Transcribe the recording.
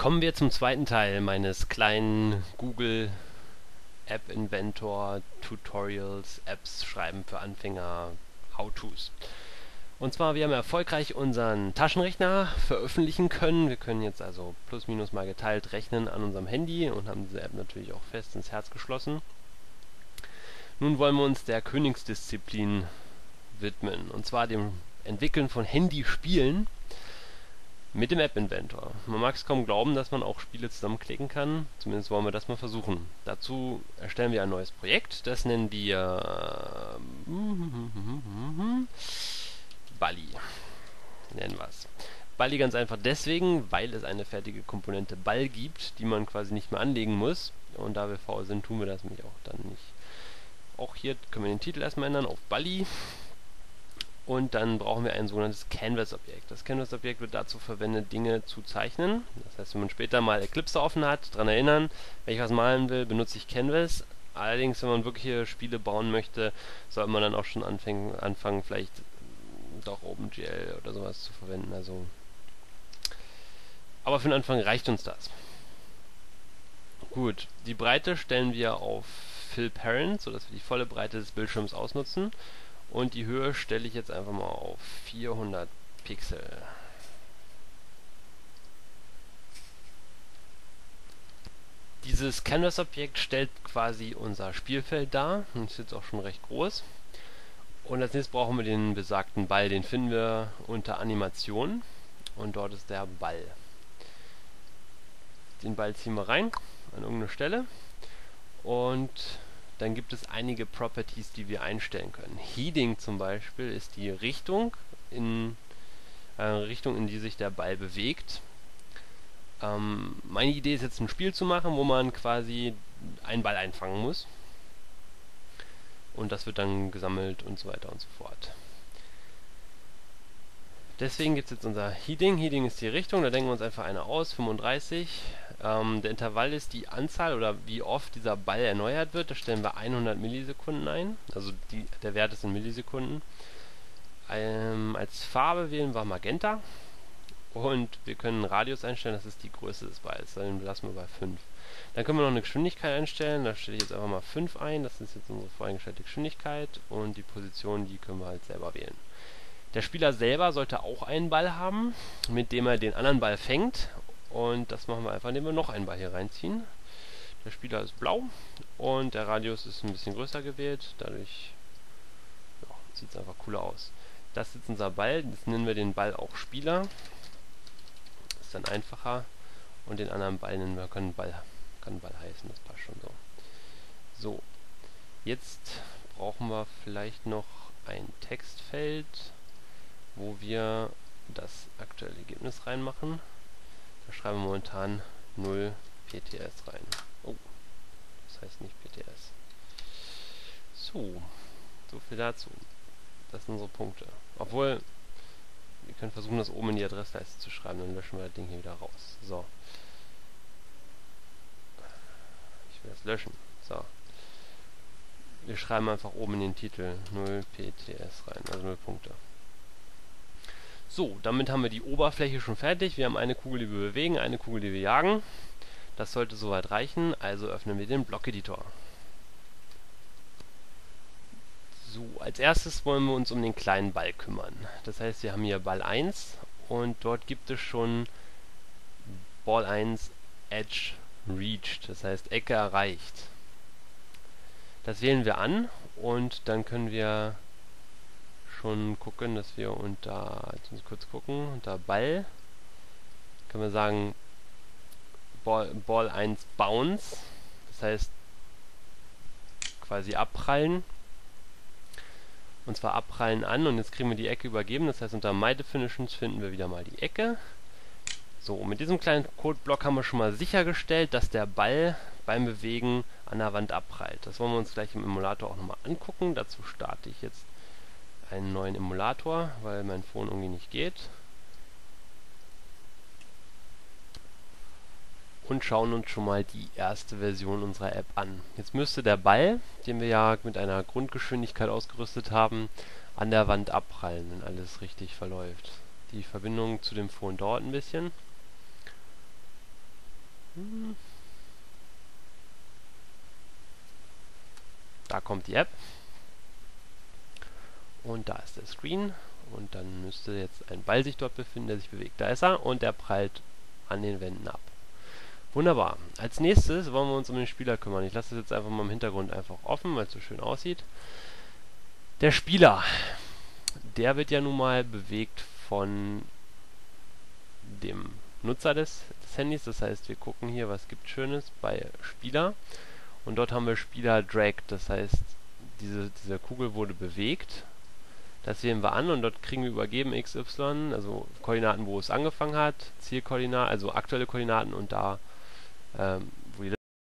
Kommen wir zum zweiten Teil meines kleinen Google App Inventor Tutorials, Apps schreiben für Anfänger, How-Tos. Und zwar, wir haben erfolgreich unseren Taschenrechner veröffentlichen können. Wir können jetzt also plus minus mal geteilt rechnen an unserem Handy und haben diese App natürlich auch fest ins Herz geschlossen. Nun wollen wir uns der Königsdisziplin widmen, und zwar dem Entwickeln von Handyspielen mit dem App Inventor. Man mag es kaum glauben, dass man auch Spiele zusammenklicken kann. Zumindest wollen wir das mal versuchen. Dazu erstellen wir ein neues Projekt. Das nennen wir äh, Bali. Nennen wir es. Bali ganz einfach deswegen, weil es eine fertige Komponente Ball gibt, die man quasi nicht mehr anlegen muss. Und da wir faul sind, tun wir das nämlich auch dann nicht. Auch hier können wir den Titel erstmal ändern auf Bali. Und dann brauchen wir ein sogenanntes Canvas-Objekt. Das Canvas-Objekt wird dazu verwendet, Dinge zu zeichnen. Das heißt, wenn man später mal Eclipse offen hat, daran erinnern, wenn ich was malen will, benutze ich Canvas. Allerdings, wenn man wirkliche Spiele bauen möchte, sollte man dann auch schon anfangen, anfangen vielleicht doch OpenGL oder sowas zu verwenden. Also, aber für den Anfang reicht uns das. Gut, die Breite stellen wir auf Fill Parent, sodass wir die volle Breite des Bildschirms ausnutzen. Und die Höhe stelle ich jetzt einfach mal auf 400 Pixel. Dieses Canvas-Objekt stellt quasi unser Spielfeld dar. Und ist jetzt auch schon recht groß. Und als nächstes brauchen wir den besagten Ball. Den finden wir unter Animation. Und dort ist der Ball. Den Ball ziehen wir rein an irgendeine Stelle. Und dann gibt es einige Properties, die wir einstellen können. Heading zum Beispiel ist die Richtung, in, äh, Richtung, in die sich der Ball bewegt. Ähm, meine Idee ist jetzt ein Spiel zu machen, wo man quasi einen Ball einfangen muss und das wird dann gesammelt und so weiter und so fort. Deswegen gibt es jetzt unser Heading. Heading ist die Richtung, da denken wir uns einfach eine aus, 35. Ähm, der Intervall ist die Anzahl oder wie oft dieser Ball erneuert wird. Da stellen wir 100 Millisekunden ein. Also die, der Wert ist in Millisekunden. Ähm, als Farbe wählen wir Magenta. Und wir können Radius einstellen, das ist die Größe des Balls. Dann lassen wir bei 5. Dann können wir noch eine Geschwindigkeit einstellen. Da stelle ich jetzt einfach mal 5 ein. Das ist jetzt unsere voreingestellte Geschwindigkeit. Und die Position, die können wir halt selber wählen. Der Spieler selber sollte auch einen Ball haben, mit dem er den anderen Ball fängt. Und das machen wir einfach, indem wir noch einen Ball hier reinziehen. Der Spieler ist blau und der Radius ist ein bisschen größer gewählt. Dadurch ja, sieht es einfach cooler aus. Das ist jetzt unser Ball. Das nennen wir den Ball auch Spieler. Ist dann einfacher. Und den anderen Ball nennen wir, können Ball kann Ball heißen, das passt schon so. So, jetzt brauchen wir vielleicht noch ein Textfeld, wo wir das aktuelle Ergebnis reinmachen. Da schreiben wir momentan 0 PTS rein. Oh, das heißt nicht PTS. So, so viel dazu. Das sind unsere Punkte. Obwohl, wir können versuchen, das oben in die Adressleiste zu schreiben, dann löschen wir das Ding hier wieder raus. So. Ich will das löschen. So. Wir schreiben einfach oben in den Titel 0 PTS rein, also 0 Punkte. So, damit haben wir die Oberfläche schon fertig. Wir haben eine Kugel, die wir bewegen, eine Kugel, die wir jagen. Das sollte soweit reichen, also öffnen wir den Blockeditor. So, als erstes wollen wir uns um den kleinen Ball kümmern. Das heißt, wir haben hier Ball 1 und dort gibt es schon Ball 1 Edge reached, das heißt Ecke erreicht. Das wählen wir an und dann können wir schon gucken, dass wir unter, jetzt muss ich kurz gucken, unter Ball können wir sagen Ball, Ball 1 Bounce, das heißt quasi abprallen. Und zwar abprallen an und jetzt kriegen wir die Ecke übergeben, das heißt unter My Definitions finden wir wieder mal die Ecke so, mit diesem kleinen Codeblock haben wir schon mal sichergestellt, dass der Ball beim Bewegen an der Wand abprallt. Das wollen wir uns gleich im Emulator auch nochmal angucken. Dazu starte ich jetzt einen neuen Emulator, weil mein Phone irgendwie nicht geht. Und schauen uns schon mal die erste Version unserer App an. Jetzt müsste der Ball, den wir ja mit einer Grundgeschwindigkeit ausgerüstet haben, an der Wand abprallen, wenn alles richtig verläuft. Die Verbindung zu dem Phone dauert ein bisschen. Hm. Da kommt die App. Und da ist der Screen. Und dann müsste jetzt ein Ball sich dort befinden, der sich bewegt. Da ist er und der prallt an den Wänden ab. Wunderbar. Als nächstes wollen wir uns um den Spieler kümmern. Ich lasse das jetzt einfach mal im Hintergrund einfach offen, weil es so schön aussieht. Der Spieler, der wird ja nun mal bewegt von dem Nutzer des, des Handys. Das heißt, wir gucken hier, was gibt Schönes bei Spieler. Und dort haben wir Spieler Drag. Das heißt, diese, diese Kugel wurde bewegt. Das wählen wir an und dort kriegen wir übergeben XY, also Koordinaten, wo es angefangen hat, Zielkoordinaten, also aktuelle Koordinaten und da ähm,